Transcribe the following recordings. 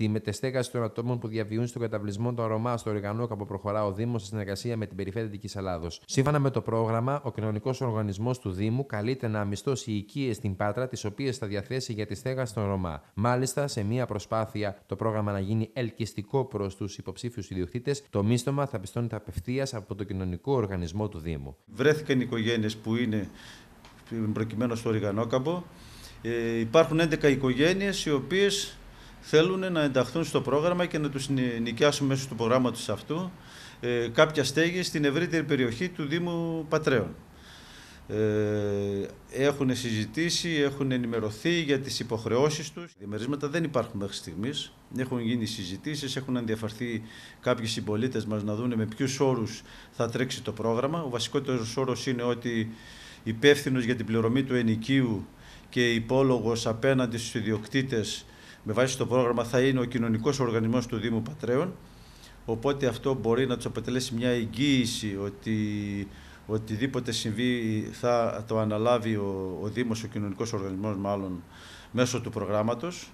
Στη μετεστέγαση των ατόμων που διαβιούν στον καταβλισμό των Ρωμά στο Οργανόκαπο προχωρά ο Δήμος σε συνεργασία με την Περιφέρεια Δυτικής Ελλάδος. Σύμφωνα με το πρόγραμμα, ο κοινωνικός οργανισμός του Δήμου καλείται να αμυστώσει οικίες στην Πάτρα, τις οποίες θα διαθέσει για τη στέγαση των Ρωμά. Μάλιστα, σε μια προσπάθεια το πρόγραμμα να γίνει ελκυστικό προς τους υποψήφιους ιδιοκτήτες, το μίστομα θα πιστώνεται απευθείας από το κοινωνικό οργανισμό του Δήμου. Βρέθηκαν οικογένειες που είναι προκειμένου στο Οργανόκαμπο. Ε, υπάρχουν 11 οικογένειες οι οποίες θέλουν να ενταχθούν στο πρόγραμμα και να τους νοικιάσουν μέσω του προγράμματος αυτού ε, κάποια στέγη στην ευρύτερη περιοχή του Δήμου Πατρέων. Ε, έχουν συζητήσει, έχουν ενημερωθεί για τις υποχρεώσεις τους. Διαμερίσματα δεν υπάρχουν μέχρι στιγμής. Έχουν γίνει συζητήσεις, έχουν ενδιαφερθεί κάποιοι συμπολίτες μας να δουν με ποιους όρους θα τρέξει το πρόγραμμα. Ο βασικότερος όρος είναι ότι υπεύθυνος για την πληρωμή του ενοικίου και υπόλογος απέναντι στους ιδιοκτήτες με βάση το πρόγραμμα θα είναι ο κοινωνικός οργανισμός του Δήμου Πατρέων. Οπότε αυτό μπορεί να τους αποτελέσει μια εγγύηση ότι οτιδήποτε συμβεί θα το αναλάβει ο, ο Δήμος, ο κοινωνικός οργανισμός μάλλον, μέσω του προγράμματος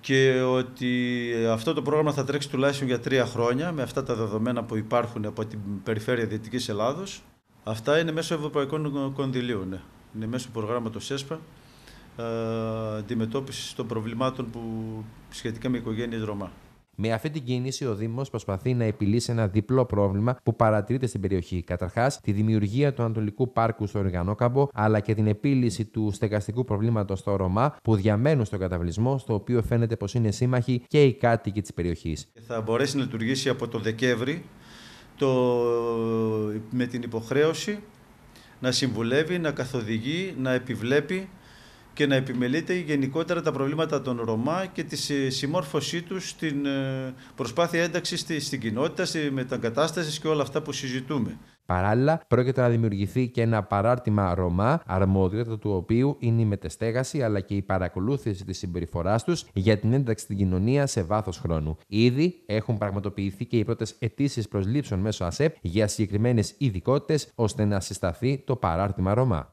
και ότι αυτό το πρόγραμμα θα τρέξει τουλάχιστον για τρία χρόνια με αυτά τα δεδομένα που υπάρχουν από την περιφέρεια Δυτικής Ελλάδος. Αυτά είναι μέσω ευρωπαϊκών κονδυλίων. Ναι. Είναι μέσω προγράμματος ΕΣΠΑ ε, αντιμετώπισης των προβλημάτων που σχετικά με οικογένειες Ρωμά. Με αυτή την κίνηση, ο Δήμος προσπαθεί να επιλύσει ένα διπλό πρόβλημα που παρατηρείται στην περιοχή. Καταρχάς, τη δημιουργία του Ανατολικού Πάρκου στο Οργανόκαμπο, αλλά και την επίλυση του στεγαστικού προβλήματος στο Ρωμά που διαμένουν στον καταβλισμό, στο οποίο φαίνεται πως είναι σύμμαχοι και οι κάτοικοι της περιοχής. Θα μπορέσει να λειτουργήσει από το Δεκέμβρη το... με την υποχρέωση να συμβουλεύει, να καθοδηγεί, να επιβλέπει και να επιμελείται γενικότερα τα προβλήματα των Ρωμά και τη συμμόρφωσή τους στην ε, προσπάθεια ένταξης στην κοινότητα, στη μεταγκατάσταση και όλα αυτά που συζητούμε. Παράλληλα, πρόκειται να δημιουργηθεί και ένα παράρτημα Ρωμά, αρμοδιότητα του οποίου είναι η μετεστέγαση αλλά και η παρακολούθηση της συμπεριφοράς τους για την ένταξη στην κοινωνία σε βάθος χρόνου. Ήδη έχουν πραγματοποιηθεί και οι πρώτες αιτήσεις προσλήψεων μέσω ΑΣΕΠ για συγκεκριμένες ειδικότητες ώστε να συσταθεί το παράρτημα Ρωμά.